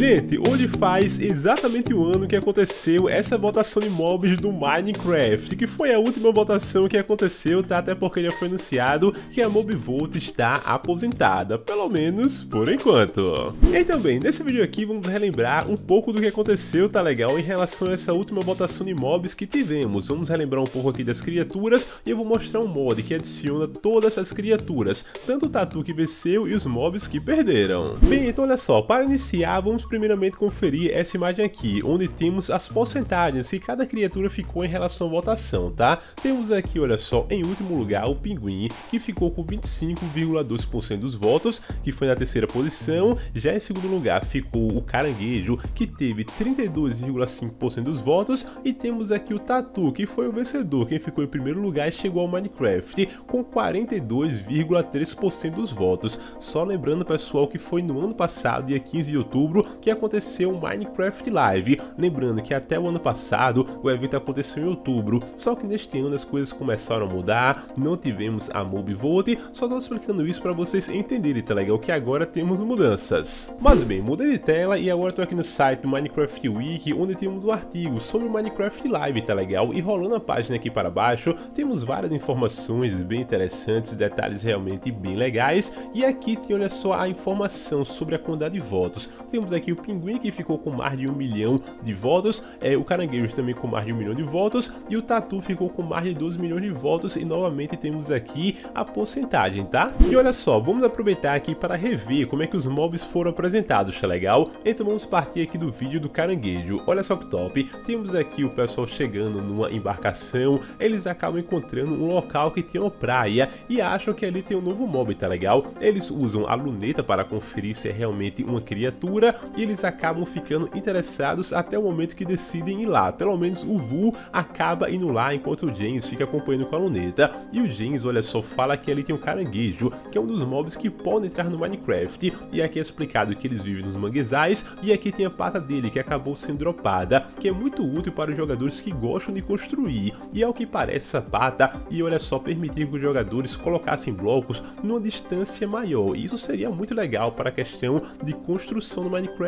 Gente, hoje faz exatamente um ano que aconteceu essa votação de mobs do Minecraft, que foi a última votação que aconteceu, tá? Até porque já foi anunciado que a Mobvolt está aposentada, pelo menos por enquanto. E também, nesse vídeo aqui vamos relembrar um pouco do que aconteceu, tá legal? Em relação a essa última votação de mobs que tivemos. Vamos relembrar um pouco aqui das criaturas e eu vou mostrar um mod que adiciona todas essas criaturas, tanto o Tatu que venceu e os mobs que perderam. Bem, então olha só, para iniciar vamos primeiramente conferir essa imagem aqui, onde temos as porcentagens que cada criatura ficou em relação à votação, tá? Temos aqui, olha só, em último lugar o Pinguim, que ficou com 25,2% dos votos, que foi na terceira posição. Já em segundo lugar ficou o Caranguejo, que teve 32,5% dos votos. E temos aqui o Tatu, que foi o vencedor, quem ficou em primeiro lugar e chegou ao Minecraft com 42,3% dos votos. Só lembrando, pessoal, que foi no ano passado, dia 15 de outubro, que aconteceu o Minecraft Live. Lembrando que até o ano passado o evento aconteceu em outubro, só que neste ano as coisas começaram a mudar, não tivemos a Mob Vote, só tô explicando isso para vocês entenderem, tá legal? Que agora temos mudanças. Mas bem, mudei de tela e agora tô aqui no site do Minecraft Wiki, onde temos um artigo sobre o Minecraft Live, tá legal? E rolando a página aqui para baixo, temos várias informações bem interessantes, detalhes realmente bem legais, e aqui tem, olha só, a informação sobre a quantidade de votos. Temos aqui o Pinguim que ficou com mais de um milhão de votos, é, o Caranguejo também com mais de um milhão de votos e o Tatu ficou com mais de 12 milhões de votos e novamente temos aqui a porcentagem, tá? E olha só, vamos aproveitar aqui para rever como é que os mobs foram apresentados, tá legal? Então vamos partir aqui do vídeo do Caranguejo, olha só que top, temos aqui o pessoal chegando numa embarcação, eles acabam encontrando um local que tem uma praia e acham que ali tem um novo mob, tá legal? Eles usam a luneta para conferir se é realmente uma criatura e eles acabam ficando interessados até o momento que decidem ir lá. Pelo menos o Vu acaba indo lá enquanto o James fica acompanhando com a luneta. E o James, olha só, fala que ali tem um caranguejo, que é um dos mobs que podem entrar no Minecraft. E aqui é explicado que eles vivem nos manguezais. E aqui tem a pata dele que acabou sendo dropada, que é muito útil para os jogadores que gostam de construir. E ao que parece essa pata, e olha só, permitir que os jogadores colocassem blocos numa distância maior. Isso seria muito legal para a questão de construção no Minecraft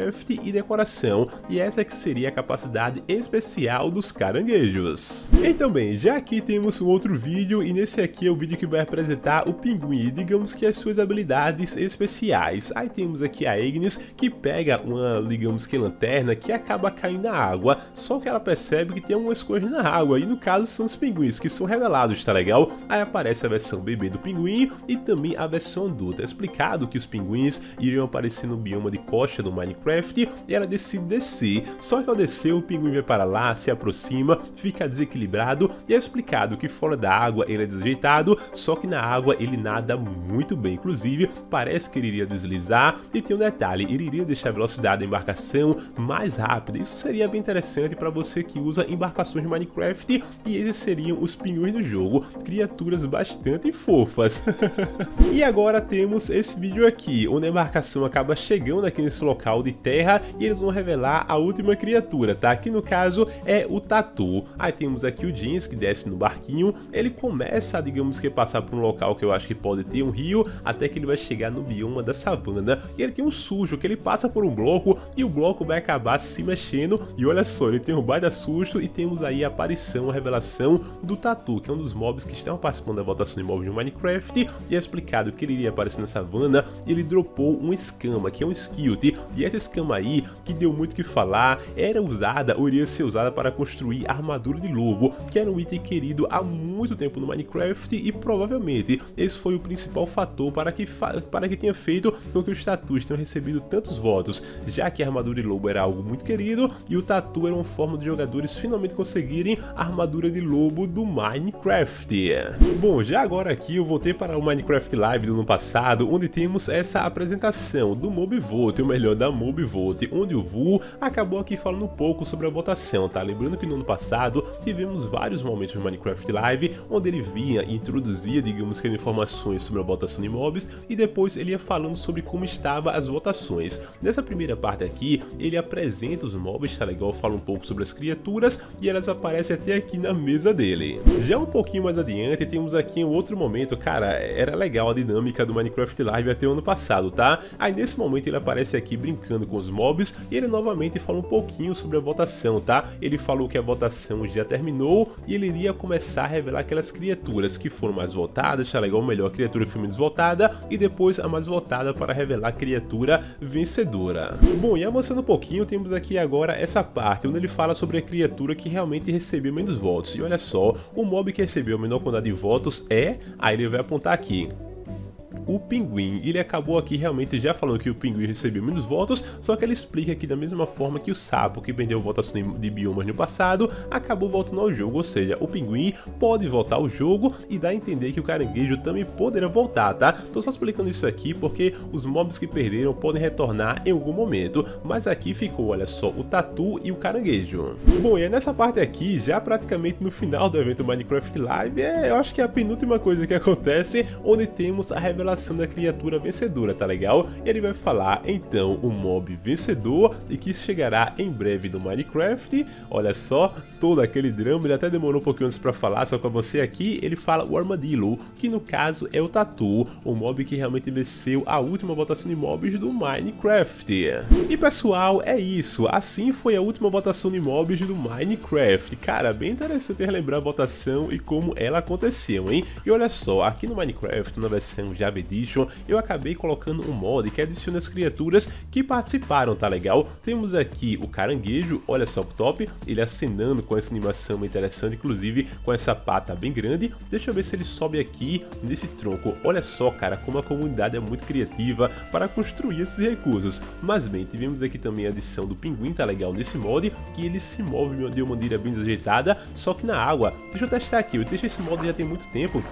e decoração. E essa que seria a capacidade especial dos caranguejos. Então bem, já aqui temos um outro vídeo e nesse aqui é o vídeo que vai apresentar o pinguim, digamos que as suas habilidades especiais. Aí temos aqui a Ignis que pega uma, digamos que lanterna que acaba caindo na água, só que ela percebe que tem algumas coisas na água e no caso são os pinguins que são revelados, tá legal? Aí aparece a versão bebê do pinguim e também a versão adulta. É explicado que os pinguins iriam aparecer no bioma de costa do Minecraft e ela decide descer, só que ao descer o pinguim vai para lá, se aproxima, fica desequilibrado e é explicado que fora da água ele é desajeitado, só que na água ele nada muito bem, inclusive parece que ele iria deslizar e tem um detalhe, ele iria deixar a velocidade da embarcação mais rápida, isso seria bem interessante para você que usa embarcações de Minecraft e esses seriam os pinguins do jogo, criaturas bastante fofas. e agora temos esse vídeo aqui, onde a embarcação acaba chegando aqui nesse local de terra e eles vão revelar a última criatura, tá? Que no caso é o Tatu. Aí temos aqui o Jeans que desce no barquinho, ele começa digamos que, passar por um local que eu acho que pode ter um rio, até que ele vai chegar no bioma da savana. E ele tem um sujo, que ele passa por um bloco e o bloco vai acabar se mexendo. E olha só, ele tem um baita susto e temos aí a aparição, a revelação do Tatu, que é um dos mobs que estão participando da votação de mobs no Minecraft. E é explicado que ele iria aparecer na savana e ele dropou um escama, que é um skilt. E essa escama aí, que deu muito que falar, era usada ou iria ser usada para construir armadura de lobo, que era um item querido há muito tempo no Minecraft e provavelmente esse foi o principal fator para que, para que tenha feito com que os tatus tenham recebido tantos votos, já que a armadura de lobo era algo muito querido e o tatu era uma forma de jogadores finalmente conseguirem a armadura de lobo do Minecraft. Bom, já agora aqui eu voltei para o Minecraft Live do ano passado, onde temos essa apresentação do Mobvolt, ou melhor, da Mobvolt, onde o Vu acabou aqui falando um pouco sobre a votação, tá? Lembrando que no ano passado tivemos vários momentos no Minecraft Live, onde ele vinha e introduzia, digamos que informações sobre a votação de mobs, e depois ele ia falando sobre como estava as votações. Nessa primeira parte aqui, ele apresenta os mobs, tá legal? Fala um pouco sobre as criaturas, e elas aparecem até aqui na mesa dele. Já um pouquinho mais adiante, temos aqui um outro momento, cara, era legal a dinâmica do Minecraft Live até o ano passado, tá? Aí nesse momento ele aparece aqui brincando com os mobs e ele novamente fala um pouquinho sobre a votação, tá? Ele falou que a votação já terminou e ele iria começar a revelar aquelas criaturas que foram mais votadas, tá legal? Melhor criatura que foi menos votada e depois a mais votada para revelar a criatura vencedora. Bom, e avançando um pouquinho, temos aqui agora essa parte onde ele fala sobre a criatura que realmente recebeu menos votos. E olha só, o mob que recebeu a menor quantidade de votos é... Aí ele vai apontar aqui o Pinguim. Ele acabou aqui realmente já falando que o Pinguim recebeu muitos votos, só que ele explica que da mesma forma que o Sapo, que perdeu votação de biomas no passado, acabou voltando ao jogo, ou seja, o Pinguim pode voltar ao jogo e dá a entender que o Caranguejo também poderá voltar, tá? Tô só explicando isso aqui porque os mobs que perderam podem retornar em algum momento, mas aqui ficou, olha só, o Tatu e o Caranguejo. Bom, e é nessa parte aqui, já praticamente no final do evento Minecraft Live, é, eu acho que é a penúltima coisa que acontece, onde temos a revelação revelação da criatura vencedora, tá legal? Ele vai falar então o mob vencedor e que chegará em breve no Minecraft. Olha só, todo aquele drama, ele até demorou um pouquinho antes pra falar, só eu avancei aqui, ele fala o Armadillo, que no caso é o Tatu, o mob que realmente venceu a última votação de mobs do Minecraft. E pessoal, é isso, assim foi a última votação de mobs do Minecraft. Cara, bem interessante relembrar a votação e como ela aconteceu, hein? E olha só, aqui no Minecraft, na versão Java Edition, eu acabei colocando um mod que adiciona as criaturas que participaram, tá legal? Temos aqui o caranguejo, olha só o top, ele acenando com essa animação interessante, inclusive com essa pata bem grande. Deixa eu ver se ele sobe aqui nesse tronco. Olha só, cara, como a comunidade é muito criativa para construir esses recursos. Mas bem, tivemos aqui também a adição do pinguim, tá legal, nesse mod, que ele se move de uma maneira bem desajeitada, só que na água. Deixa eu testar aqui, eu deixo esse mod já tem muito tempo,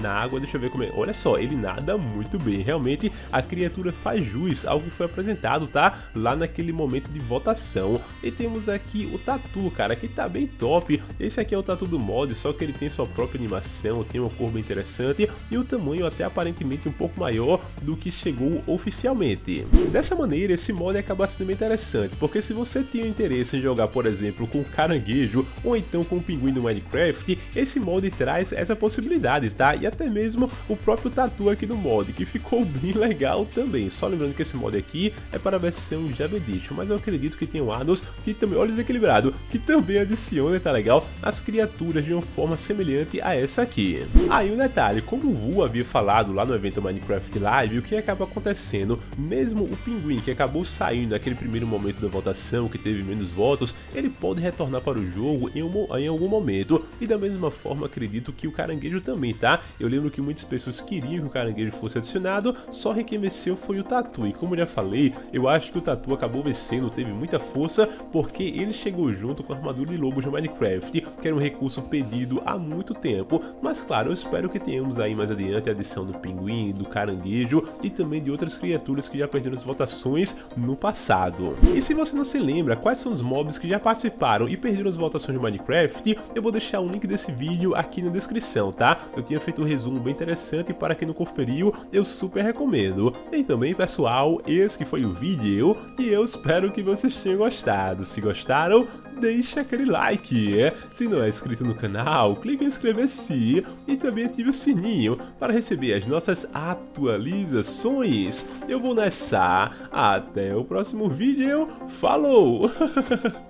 na água, deixa eu ver como é. Olha só, ele nada muito bem. Realmente, a criatura faz jus ao que foi apresentado, tá? Lá naquele momento de votação. E temos aqui o Tatu, cara, que tá bem top. Esse aqui é o Tatu do mod, só que ele tem sua própria animação, tem uma cor bem interessante e o tamanho até aparentemente um pouco maior do que chegou oficialmente. Dessa maneira, esse mod acaba sendo bem interessante, porque se você tem interesse em jogar, por exemplo, com caranguejo ou então com o pinguim do Minecraft, esse mod traz essa possibilidade, tá? E até mesmo o próprio tatu aqui do mod, que ficou bem legal também. Só lembrando que esse mod aqui é para a versão Java Edition, mas eu acredito que tem addons que também, olha desequilibrado, que também adiciona, tá legal, as criaturas de uma forma semelhante a essa aqui. Aí um detalhe, como o Vu havia falado lá no evento Minecraft Live, o que acaba acontecendo, mesmo o pinguim que acabou saindo naquele primeiro momento da votação, que teve menos votos, ele pode retornar para o jogo em, um, em algum momento, e da mesma forma acredito que o caranguejo também, tá? Eu lembro que muitas pessoas queriam que o caranguejo fosse adicionado, só quem venceu foi o Tatu. E como já falei, eu acho que o Tatu acabou vencendo, teve muita força, porque ele chegou junto com a armadura de lobos de Minecraft, que era um recurso pedido há muito tempo. Mas claro, eu espero que tenhamos aí mais adiante a adição do pinguim, do caranguejo e também de outras criaturas que já perderam as votações no passado. E se você não se lembra quais são os mobs que já participaram e perderam as votações de Minecraft, eu vou deixar o link desse vídeo aqui na descrição, tá? Eu tinha feito um resumo bem interessante para quem não conferiu, eu super recomendo. E também, pessoal, esse que foi o vídeo e eu espero que vocês tenham gostado. Se gostaram, deixa aquele like. Se não é inscrito no canal, clique em inscrever-se e também ative o sininho para receber as nossas atualizações. Eu vou nessa. Até o próximo vídeo. Falou!